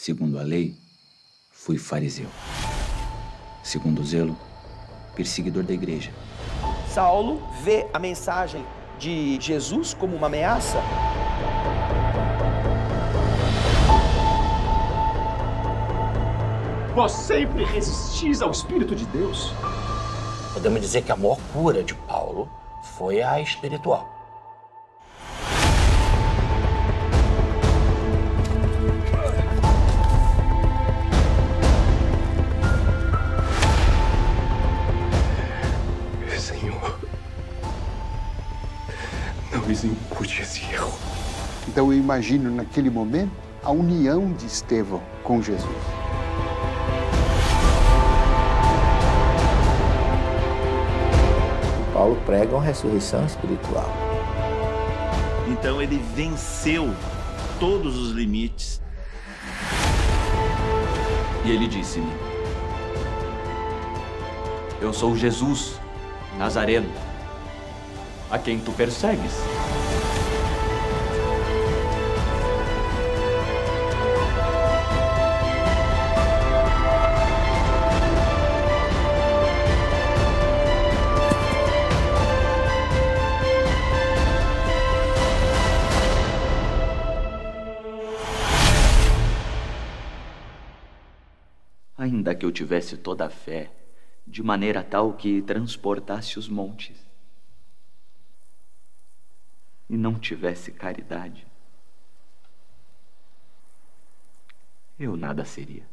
Segundo a lei, fui fariseu. Segundo o zelo, perseguidor da igreja. Saulo vê a mensagem de Jesus como uma ameaça. Vós sempre resistis ao Espírito de Deus. Podemos dizer que a maior cura de Paulo foi a espiritual. Não lhes impute esse erro. Então eu imagino naquele momento a união de Estevão com Jesus. Paulo prega uma ressurreição espiritual. Então ele venceu todos os limites. E ele disse-me: Eu sou Jesus, Nazareno, a quem tu persegues. Ainda que eu tivesse toda a fé, de maneira tal que transportasse os montes, e não tivesse caridade, eu nada seria.